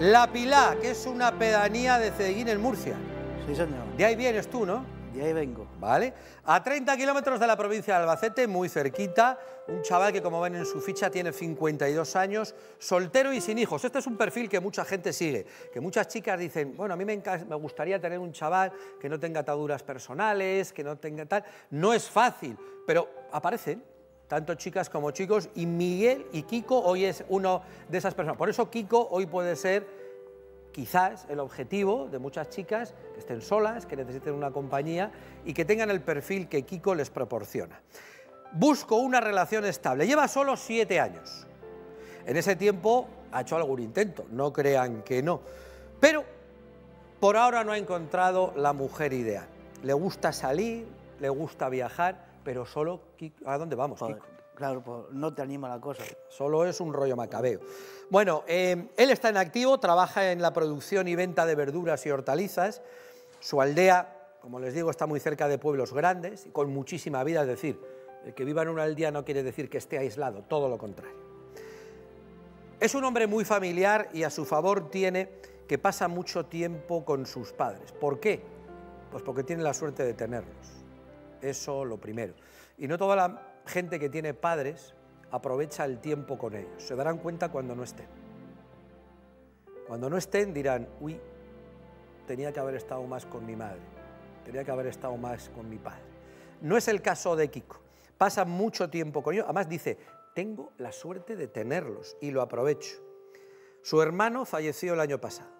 La Pilá, que es una pedanía de Cedeguín en Murcia. Sí, señor. De ahí vienes tú, ¿no? De ahí vengo. ¿Vale? A 30 kilómetros de la provincia de Albacete, muy cerquita, un chaval que como ven en su ficha tiene 52 años, soltero y sin hijos. Este es un perfil que mucha gente sigue, que muchas chicas dicen, bueno, a mí me, me gustaría tener un chaval que no tenga ataduras personales, que no tenga tal. No es fácil, pero aparecen tanto chicas como chicos, y Miguel y Kiko hoy es uno de esas personas. Por eso Kiko hoy puede ser quizás el objetivo de muchas chicas que estén solas, que necesiten una compañía y que tengan el perfil que Kiko les proporciona. Busco una relación estable. Lleva solo siete años. En ese tiempo ha hecho algún intento, no crean que no. Pero por ahora no ha encontrado la mujer ideal. Le gusta salir, le gusta viajar, pero solo... ¿A dónde vamos, Kiko? Claro, pues no te anima la cosa. Solo es un rollo macabeo. Bueno, eh, él está en activo, trabaja en la producción y venta de verduras y hortalizas. Su aldea, como les digo, está muy cerca de pueblos grandes y con muchísima vida, es decir, el que viva en una aldea no quiere decir que esté aislado, todo lo contrario. Es un hombre muy familiar y a su favor tiene que pasa mucho tiempo con sus padres. ¿Por qué? Pues porque tiene la suerte de tenerlos. Eso lo primero. Y no toda la gente que tiene padres aprovecha el tiempo con ellos. Se darán cuenta cuando no estén. Cuando no estén dirán, uy, tenía que haber estado más con mi madre, tenía que haber estado más con mi padre. No es el caso de Kiko. Pasa mucho tiempo con ellos. Además dice, tengo la suerte de tenerlos y lo aprovecho. Su hermano falleció el año pasado.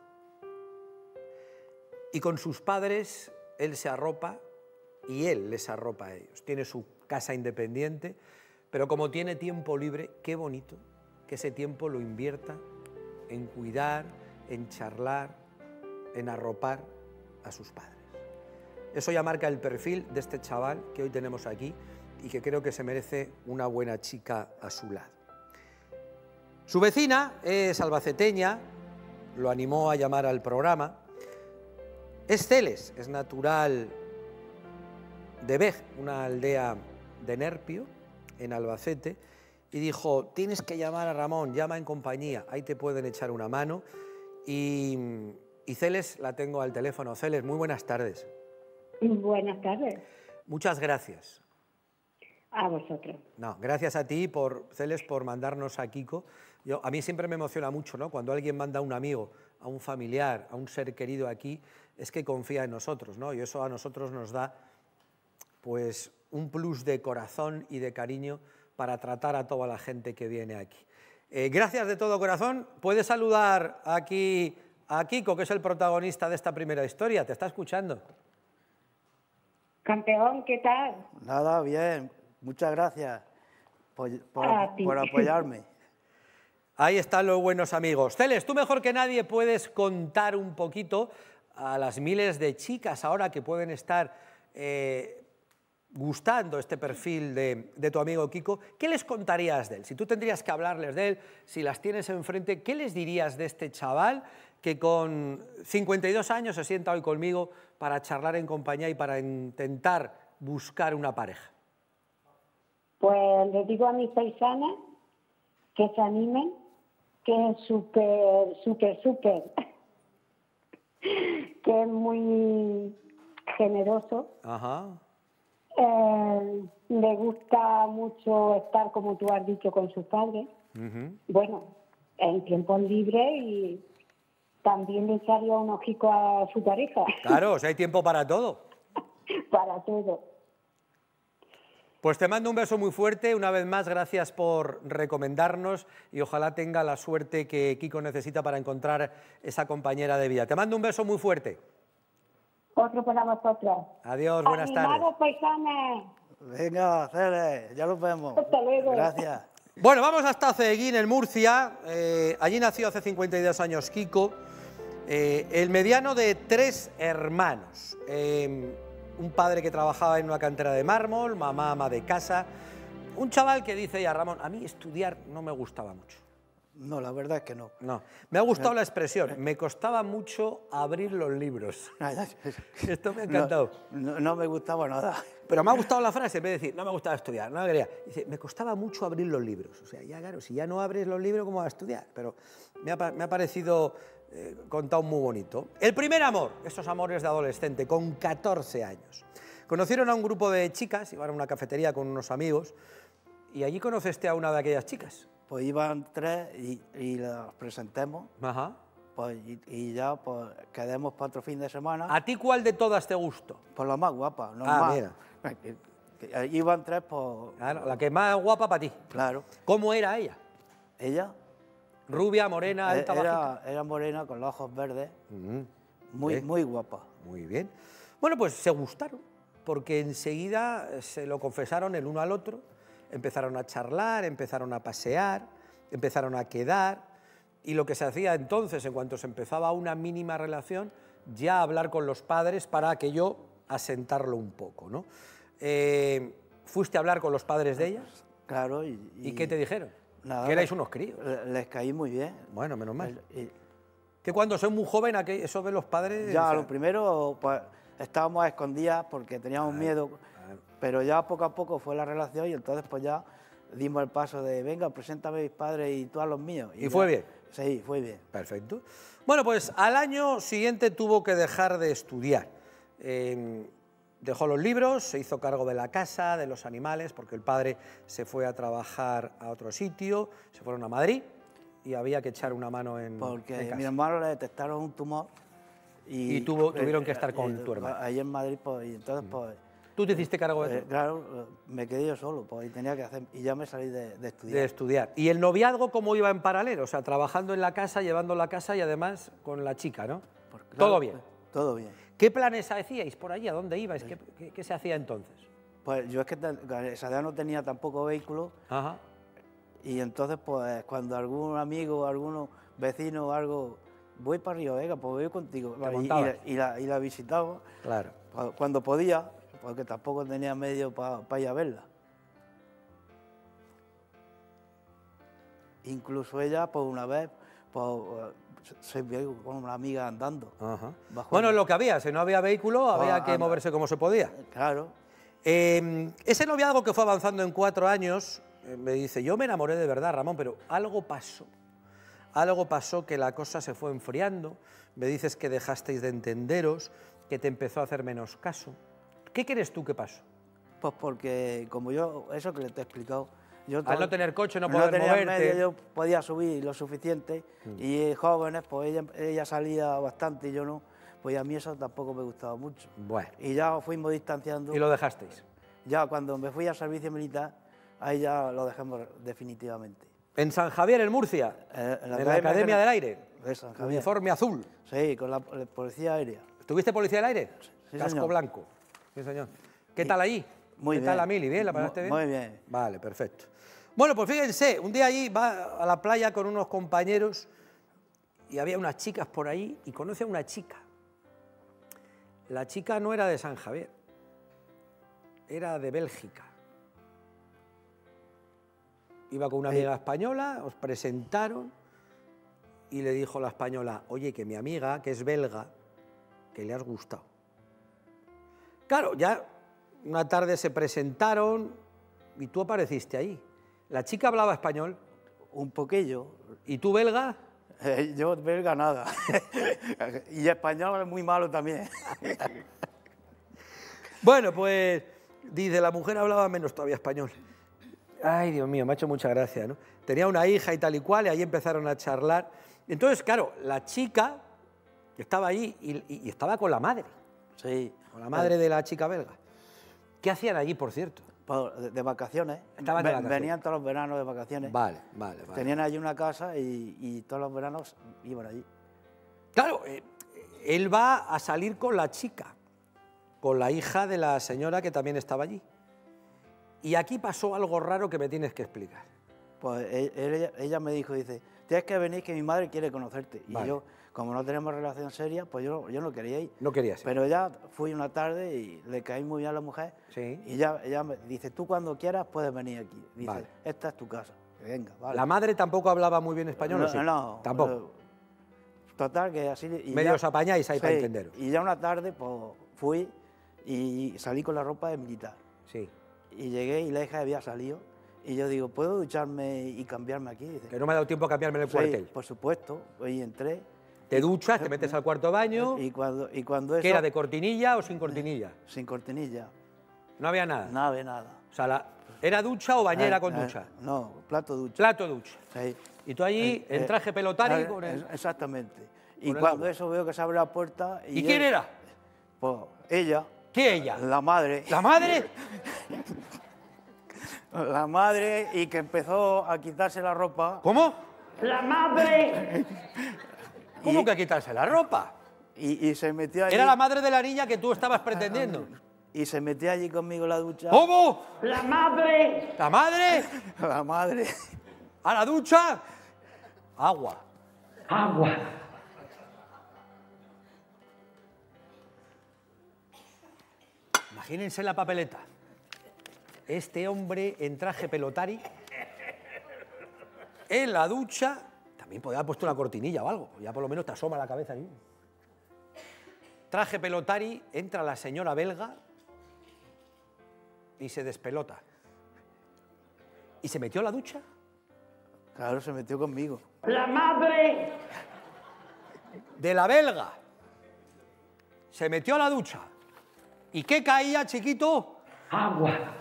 Y con sus padres él se arropa y él les arropa a ellos. Tiene su casa independiente, pero como tiene tiempo libre, qué bonito que ese tiempo lo invierta en cuidar, en charlar, en arropar a sus padres. Eso ya marca el perfil de este chaval que hoy tenemos aquí y que creo que se merece una buena chica a su lado. Su vecina es albaceteña, lo animó a llamar al programa. Es Celes, es natural de Bej, una aldea de Nerpio, en Albacete, y dijo, tienes que llamar a Ramón, llama en compañía, ahí te pueden echar una mano. Y, y Celes la tengo al teléfono. Celes, muy buenas tardes. Buenas tardes. Muchas gracias. A vosotros. No, gracias a ti, por, Celes, por mandarnos a Kiko. Yo, a mí siempre me emociona mucho, ¿no? Cuando alguien manda a un amigo, a un familiar, a un ser querido aquí, es que confía en nosotros, ¿no? Y eso a nosotros nos da, pues, un plus de corazón y de cariño para tratar a toda la gente que viene aquí. Eh, gracias de todo corazón. Puedes saludar aquí a Kiko, que es el protagonista de esta primera historia. Te está escuchando. Campeón, ¿qué tal? Nada, bien. Muchas gracias por, por apoyarme. Ahí están los buenos amigos. Celes, tú mejor que nadie puedes contar un poquito a las miles de chicas ahora que pueden estar eh, gustando este perfil de, tu amigo Kiko, ¿qué les contarías de él? Si tú tendrías que hablarles de él, si las tienes enfrente, ¿qué les dirías de este chaval que con 52 años se sienta hoy conmigo para charlar en compañía y para intentar buscar una pareja? Pues les digo a mis paisanas que se animen, que es súper, súper, súper, que es muy generoso. Ajá eh, le gusta mucho estar, como tú has dicho, con sus padres. Bueno, en tiempo libre y también le echaría un ojico a su pareja. Claro, o sea, hay tiempo para todo. para todo. Pues te mando un beso muy fuerte, una vez más, gracias por recomendarnos y ojalá tenga la suerte que Kiko necesita para encontrar esa compañera de vida. Te mando un beso muy fuerte. Otro para vosotros. Adiós, buenas tardes. paisanes! Venga, Cele, ya nos vemos. Hasta luego. Gracias. Bueno, vamos hasta Ceguín, en Murcia. Eh, allí nació hace 52 años Kiko, eh, el mediano de tres hermanos. Eh, un padre que trabajaba en una cantera de mármol, mamá ama de casa. Un chaval que dice ya, Ramón, a mí estudiar no me gustaba mucho. No, la verdad es que no. No. Me ha gustado la expresión. Me costaba mucho abrir los libros. Esto me ha encantado. No, me gustaba nada. Pero me ha gustado la frase, en vez de decir, no me gustaba estudiar, no quería. Dice, me costaba mucho abrir los libros. O sea, ya claro, si ya no abres los libros, ¿cómo vas a estudiar? Pero me ha, parecido eh, contado muy bonito. El primer amor, estos amores de adolescente, con 14 años. Conocieron a un grupo de chicas, iban a una cafetería con unos amigos, y allí conociste a una de aquellas chicas. Pues iban tres y, las presentemos. Ajá. Pues, y, ya pues quedemos para otro fin de semana. ¿A ti cuál de todas te gustó? Pues la más guapa, no ah, Mira. Iban tres, pues... Claro, la que más guapa para ti. Claro. ¿Cómo era ella? ¿Ella? Rubia, morena, alta, era, Era morena, con los ojos verdes. Muy, muy guapa. Muy bien. Bueno, pues se gustaron, porque enseguida se lo confesaron el uno al otro empezaron a charlar, empezaron a pasear, empezaron a quedar, y lo que se hacía entonces, en cuanto se empezaba una mínima relación, ya hablar con los padres para aquello asentarlo un poco. ¿no? Eh, ¿Fuiste a hablar con los padres de ellas? Claro. ¿Y, qué te dijeron? Nada, que erais unos críos. Les caí muy bien. Bueno, menos mal. que cuando soy muy joven, eso de los padres... Ya, lo primero, pues estábamos a escondidas porque teníamos miedo pero ya poco a poco fue la relación y entonces pues ya dimos el paso de, venga, preséntame a mis padres y tú a los míos. ¿Y, fue bien? Sí, fue bien. Perfecto. Bueno, pues al año siguiente tuvo que dejar de estudiar. dejó los libros, se hizo cargo de la casa, de los animales, porque el padre se fue a trabajar a otro sitio, se fueron a Madrid y había que echar una mano en Porque a mi hermano le detectaron un tumor y, tuvo, tuvieron que estar con tu hermano. Ahí en Madrid, pues, y entonces, pues ¿Tú te hiciste cargo de eh, Claro, me quedé yo solo, pues, y tenía que hacer, y ya me salí de, estudiar. De estudiar. ¿Y el noviazgo cómo iba en paralelo? O sea, trabajando en la casa, llevando la casa y además con la chica, ¿no? todo bien. Todo bien. ¿Qué planes hacíais por allí? ¿A dónde ibais? ¿Qué, se hacía entonces? Pues yo es que esa edad no tenía tampoco vehículo. Ajá. Y entonces, pues cuando algún amigo, algún vecino o algo, voy para Río Vega, pues voy contigo. Y, la, y, la, visitaba. Claro. Cuando podía porque tampoco tenía medio para ir a verla. Incluso ella, por una vez, pues, se vio con una amiga andando. Bueno, es lo que había, si no había vehículo, había que moverse como se podía. Claro. Eh, ese noviazgo que fue avanzando en cuatro años, eh, me dice, yo me enamoré de verdad, Ramón, pero algo pasó. Algo pasó que la cosa se fue enfriando, me dices que dejasteis de entenderos, que te empezó a hacer menos caso. ¿Qué crees tú que pasó? Pues porque, como yo, eso que te he explicado, yo al no tener coche, no poder no moverte. Medio, yo podía subir lo suficiente mm. y jóvenes, pues ella, salía bastante y yo no, pues a mí eso tampoco me gustaba mucho. Bueno. Y ya fuimos distanciando. ¿Y lo dejasteis? Ya cuando me fui al servicio militar, ahí ya lo dejamos definitivamente. ¿En San Javier, en Murcia? Eh, en la, Academia, del Aire. De San Javier. Uniforme azul. Sí, con la, policía aérea. ¿Tuviste policía del aire? Sí, Casco blanco. Sí, señor. ¿Qué tal allí? Muy ¿Qué bien. tal la mili? ¿Bien? ¿La pasaste bien? Muy bien. Vale, perfecto. Bueno, pues fíjense, un día allí va a la playa con unos compañeros y había unas chicas por ahí y conoce a una chica. La chica no era de San Javier, era de Bélgica. Iba con una amiga española, os presentaron y le dijo la española, oye, que mi amiga, que es belga, que le has gustado. Claro, ya una tarde se presentaron y tú apareciste ahí. ¿La chica hablaba español? Un poquillo. ¿Y tú belga? Eh, yo belga nada. y español es muy malo también. bueno, pues dice, la mujer hablaba menos todavía español. Ay, Dios mío, me ha hecho mucha gracia, ¿no? Tenía una hija y tal y cual, y ahí empezaron a charlar. Entonces, claro, la chica estaba ahí y estaba con la madre. Sí. Con la madre de la chica belga. ¿Qué hacían allí, por cierto? Pues, de, vacaciones. Estaban de vacaciones. Venían todos los veranos de vacaciones. Vale, vale, vale. Tenían allí una casa y, todos los veranos iban allí. Claro, eh, él va a salir con la chica, con la hija de la señora que también estaba allí. Y aquí pasó algo raro que me tienes que explicar. Pues e, ella, me dijo, dice, tienes que venir que mi madre quiere conocerte. Y yo como no tenemos relación seria, pues yo, yo no quería ir. No querías. Pero ya fui una tarde y le caí muy bien a la mujer. Sí. Y ella, ella me dice, tú cuando quieras puedes venir aquí. Dice, esta es tu casa. venga, vale. ¿La madre tampoco hablaba muy bien español? No, ¿o sí? no. Tampoco. Total, que así... y Medio ya- os apañáis ahí para sí, entenderos. Y ya una tarde, pues fui y salí con la ropa de militar. Sí. Y llegué y la hija había salido. Y yo digo, ¿puedo ducharme y cambiarme aquí? Dice, Que no me ha dado tiempo a cambiarme en el "Sí, cuartel. por supuesto. Y entré. Te duchas, te metes al cuarto baño. Y cuando, y cuando eso... ¿Qué era, de cortinilla o sin cortinilla? Sin cortinilla. No había nada. Nada de nada. O sea, la- ¿era ducha o bañera Eh, con eh, ducha? no, plato ducha. Plato ducha. Sí. Y tú allí, Eh, en eh, traje pelotari con el... Exactamente. Y cuando eso veo que se abre la puerta... ¿Y yo- quién era? Pues ella, ¿Qué ella? la madre. ¿La madre? La madre y que empezó a quitarse la ropa ¿Cómo? La madre. ¿Cómo que a quitarse la ropa? y, y se metió allí. Era la madre de la niña que tú estabas pretendiendo. Y se metió allí conmigo en la ducha. ¿Cómo? La madre. ¿La madre? La madre. ¿A la ducha? Agua. Agua. Imagínense la papeleta. Este hombre en traje pelotari, en la ducha, también podría haber puesto una cortinilla o algo, ya por lo menos te asoma la cabeza ahí. Traje pelotari, entra la señora belga y se despelota. ¿Y se metió a la ducha? Claro, se metió conmigo. La madre. De la belga. Se metió a la ducha. ¿Y qué caía, chiquito? Agua.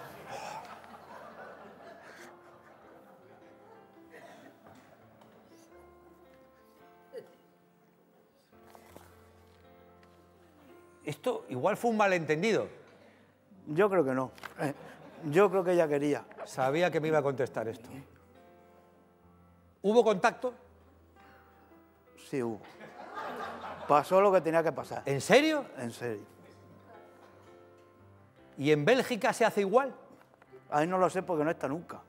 Esto igual fue un malentendido. Yo creo que no. Eh, Yo creo que ella quería. Sabía que me iba a contestar esto. ¿Hubo contacto? Sí hubo. Pasó lo que tenía que pasar. ¿En serio? En serio. ¿Y en Bélgica se hace igual? Ahí no lo sé porque no está nunca.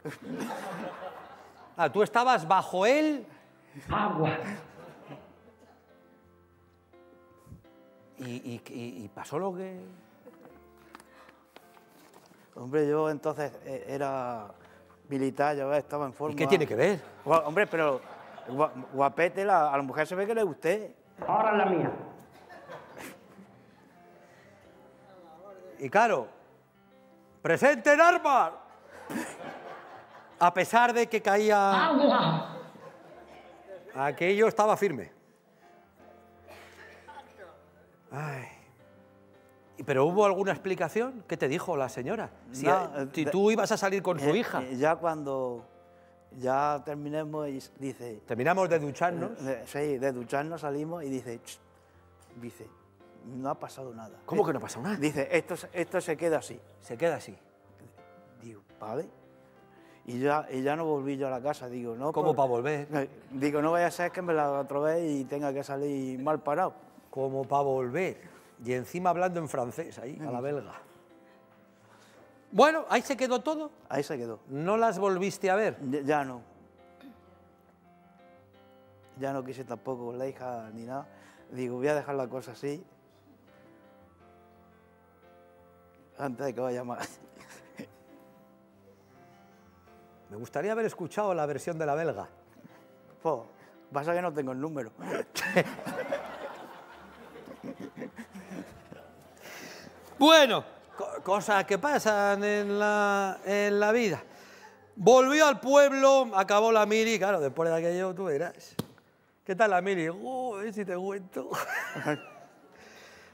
Ah, tú estabas bajo él Agua. Y, y- y- y pasó lo que... Hombre, yo entonces eh, era militar, yo estaba en forma. ¿Y qué tiene que ver? Hombre, pero gua- guapete, la- a la mujer se ve que le guste. Ahora la mía. Y claro, presente en armas. A pesar de que caía... Agua. Aquello estaba firme. ¿Pero hubo alguna explicación? ¿Qué te dijo la señora? Si, No, eh, si tú ibas a salir con su Eh, hija. eh, ya cuando ya terminemos, y dice, Terminamos de ducharnos. sí, de ducharnos salimos y dice, dice, no ha pasado nada. ¿Cómo que no ha pasado nada? Dice, esto, se- esto se queda así. Se queda así. Digo, vale. Y ya, y ya no volví yo a la casa, digo, no. ¿Cómo por- para volver? Digo, no vaya a ser que me la otra vez y tenga que salir mal parado. Como para volver. Y encima hablando en francés, ahí, a la belga. Bueno, ahí se quedó todo. Ahí se quedó. ¿No las volviste a ver? Ya, ya no. Ya no quise tampoco con la hija ni nada. Digo, voy a dejar la cosa así. Antes de que vaya más. Me gustaría haber escuchado la versión de la belga. Po, pasa que no tengo el número. Bueno, co- cosas que pasan en la, en la vida. Volvió al pueblo, acabó la mili, claro, después de aquello tú verás. ¿Qué tal la mili? Ver si te cuento.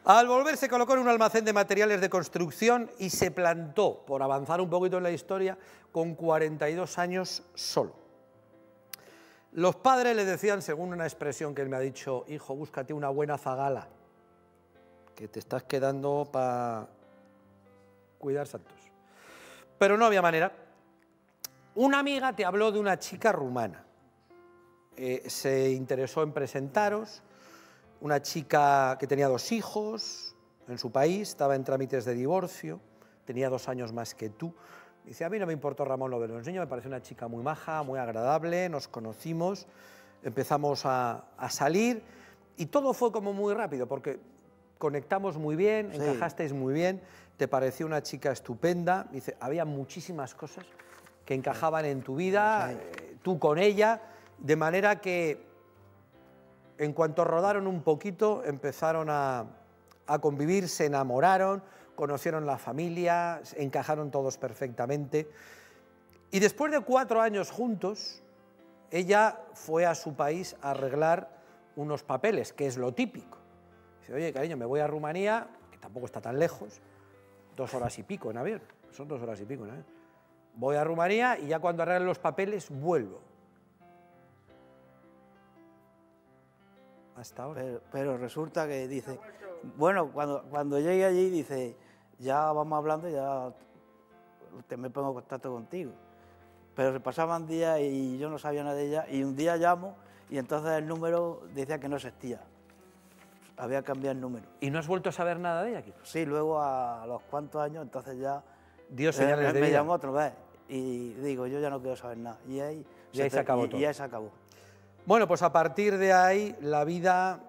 Al volver se colocó en un almacén de materiales de construcción y se plantó, por avanzar un poquito en la historia, con 42 años solo. Los padres le decían, según una expresión que él me ha dicho, hijo, búscate una buena zagala, que te estás quedando para cuidar santos. Pero no había manera. Una amiga te habló de una chica rumana. Eh, se interesó en presentaros, una chica que tenía dos hijos en su país, estaba en trámites de divorcio, tenía dos años más que tú. Dice, a mí no me importó Ramón lo de los niños, me parece una chica muy maja, muy agradable, nos conocimos, empezamos a, a salir y todo fue como muy rápido porque conectamos muy bien, Sí. encajasteis muy bien, te pareció una chica estupenda, dice, había muchísimas cosas que encajaban en tu vida, eh, tú con ella, de manera que en cuanto rodaron un poquito, empezaron a, a convivir, se enamoraron, conocieron la familia, encajaron todos perfectamente. Y después de cuatro años juntos, ella fue a su país a arreglar unos papeles, que es lo típico. Oye, cariño, me voy a Rumanía, que tampoco está tan lejos, dos horas y pico en avión, son dos horas y pico en avión. Voy a Rumanía y ya cuando arreglen los papeles vuelvo. Hasta ahora. Pero, resulta que dice, bueno, cuando, cuando llegue allí dice, ya vamos hablando, ya usted me pongo en contacto contigo. Pero se pasaban días y yo no sabía nada de ella y un día llamo y entonces el número decía que no existía. Había cambiado el número. ¿Y no has vuelto a saber nada de ella? aquí? Sí, luego a, los cuantos años, entonces ya... Dios señales de Me llamó otra vez y digo, yo ya no quiero saber nada. Y ahí, se, acabó todo. Y ahí se acabó. Bueno, pues a partir de ahí la vida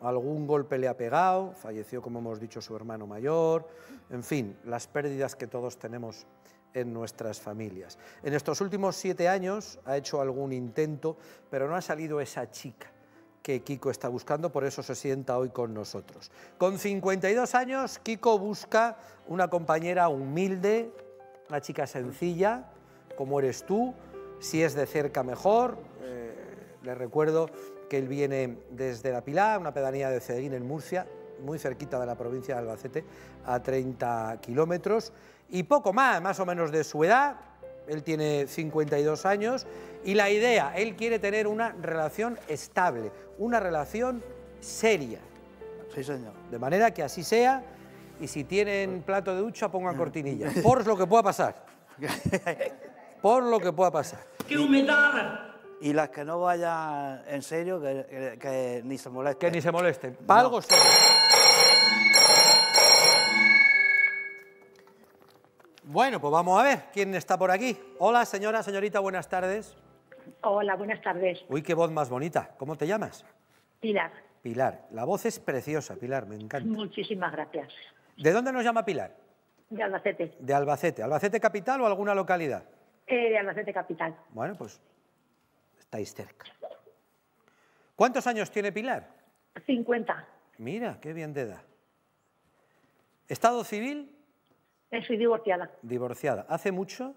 algún golpe le ha pegado, falleció, como hemos dicho, su hermano mayor, en fin, las pérdidas que todos tenemos en nuestras familias. En estos últimos siete años ha hecho algún intento, pero no ha salido esa chica que Kiko está buscando, por eso se sienta hoy con nosotros. Con 52 años, Kiko busca una compañera humilde, una chica sencilla, como eres tú, si es de cerca mejor. Eh, le recuerdo que él viene desde La Pilar, una pedanía de Ceguín en Murcia, muy cerquita de la provincia de Albacete, a 30 kilómetros, y poco más, más o menos de su edad, él tiene 52 años, y la idea, él quiere tener una relación estable, una relación seria. Sí, señor. De manera que así sea, y si tienen plato de ducha, pongan cortinilla, por lo que pueda pasar. por lo que pueda pasar. ¡Qué humedad! Y las que no vayan en serio, que, ni se molesten. Que ni se molesten. Para algo serio. Bueno, pues vamos a ver quién está por aquí. Hola, señora, señorita, buenas tardes. Hola, buenas tardes. Uy, qué voz más bonita. ¿Cómo te llamas? Pilar. Pilar. La voz es preciosa, Pilar, me encanta. Muchísimas gracias. ¿De dónde nos llama Pilar? De Albacete. De Albacete. ¿Albacete capital o alguna localidad? Eh, de Albacete capital. Bueno, pues estáis cerca. ¿Cuántos años tiene Pilar? 50. Mira, qué bien de edad. ¿Estado civil? Eh, soy divorciada. Divorciada. ¿Hace mucho?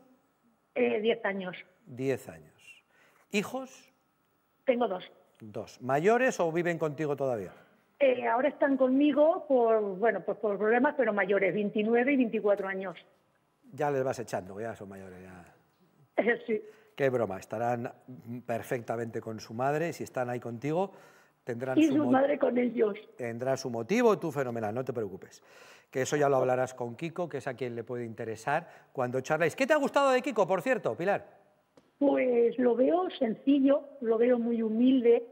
Eh, diez años. Diez años. ¿Hijos? Tengo dos. Dos. ¿Mayores o viven contigo todavía? Eh, ahora están conmigo por, bueno, pues por problemas, pero mayores, 29 y 24 años. Ya les vas echando, ya son mayores. Ya. sí. Qué broma, estarán perfectamente con su madre, si están ahí contigo, tendrán y su, madre con ellos. Tendrá su motivo, tú fenomenal, no te preocupes. Que eso ya lo hablarás con Kiko, que es a quien le puede interesar cuando charláis. ¿Qué te ha gustado de Kiko, por cierto, Pilar? Pues lo veo sencillo, lo veo muy humilde,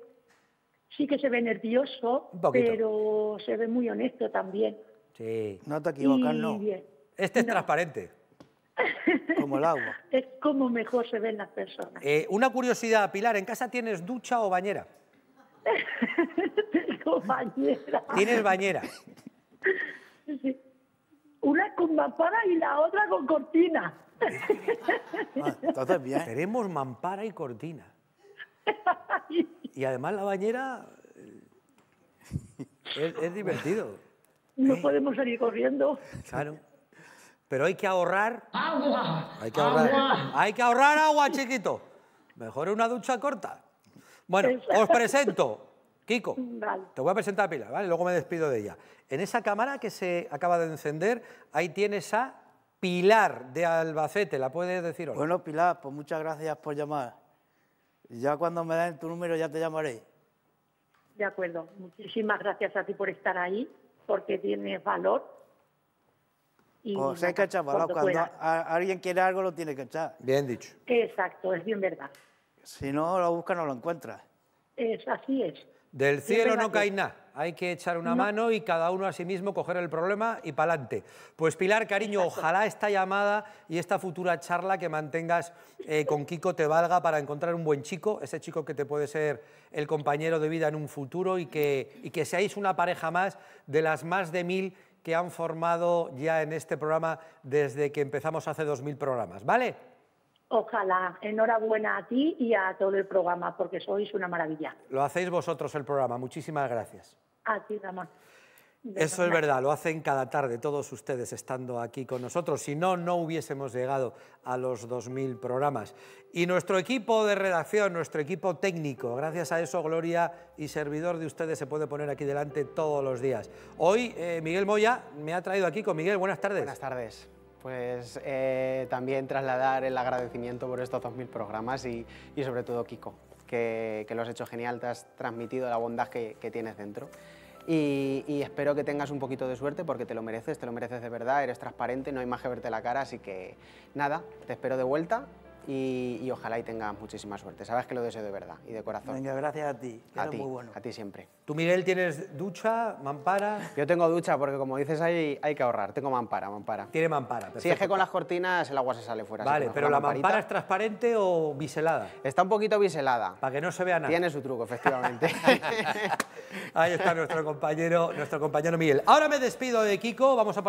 sí que se ve nervioso, pero se ve muy honesto también. Sí. No te equivocas, no. Este es transparente. Como el agua. Es como mejor se ven las personas. Eh, una curiosidad, Pilar, ¿en casa tienes ducha o bañera? Tengo bañera. ¿Tienes bañera? Sí. Una con mampara y la otra con cortina. Ah, entonces bien. Tenemos mampara y cortina. Y además la bañera eh, es, divertido. No podemos salir corriendo. Claro. Pero hay que ahorrar. ¡Agua! Hay que ahorrar. Hay que ahorrar agua, chiquito. Mejor una ducha corta. Bueno, os presento. Kiko, te voy a presentar a Pilar, ¿vale? Luego me despido de ella. En esa cámara que se acaba de encender, ahí tienes a Pilar de Albacete. ¿La puedes decir? Bueno, Pilar, pues muchas gracias por llamar. Ya cuando me den tu número ya te llamaré. De acuerdo. Muchísimas gracias a ti por estar ahí, porque tienes valor o sea, hay que echar Cuando alguien quiere algo, lo tiene que echar. Bien dicho. Exacto, es bien verdad. Si no lo busca, no lo encuentra. Es, así es. Del cielo no cae nada. Hay que echar una mano y cada uno a sí mismo coger el problema y para adelante. Pues Pilar, cariño, ojalá esta llamada y esta futura charla que mantengas eh, con Kiko te valga para encontrar un buen chico, ese chico que te puede ser el compañero de vida en un futuro y que, y que seáis una pareja más de las más de mil que han formado ya en este programa desde que empezamos hace 2.000 programas, ¿vale? Ojalá. Enhorabuena a ti y a todo el programa, porque sois una maravilla. Lo hacéis vosotros el programa. Muchísimas gracias. A ti, Ramón. Eso es verdad, lo hacen cada tarde todos ustedes estando aquí con nosotros. Si no, no hubiésemos llegado a los 2.000 programas. Y nuestro equipo de redacción, nuestro equipo técnico, gracias a eso Gloria y servidor de ustedes se puede poner aquí delante todos los días. Hoy eh, Miguel Moya me ha traído aquí con Miguel. Buenas tardes. Buenas tardes. Pues eh, también trasladar el agradecimiento por estos 2.000 programas y, sobre todo Kiko, que, lo has hecho genial, te has transmitido la bondad que, que tienes dentro. Y, y, espero que tengas un poquito de suerte porque te lo mereces, te lo mereces de verdad, eres transparente, no hay más que verte la cara, así que nada, te espero de vuelta y, ojalá y tengas muchísima suerte. Sabes que lo deseo de verdad y de corazón. Venga, gracias a ti. A ti, a ti siempre. ¿Tú, Miguel, tienes ducha, mampara? Yo tengo ducha porque, como dices, hay, hay que ahorrar. Tengo mampara, mampara. Tiene mampara, Si es que con las cortinas el agua se sale fuera. Vale, pero la, mampara es transparente o biselada? Está un poquito biselada. Para que no se vea nada. Tiene su truco, efectivamente. Ahí está nuestro compañero, nuestro compañero Miguel. Ahora me despido de Kiko, vamos a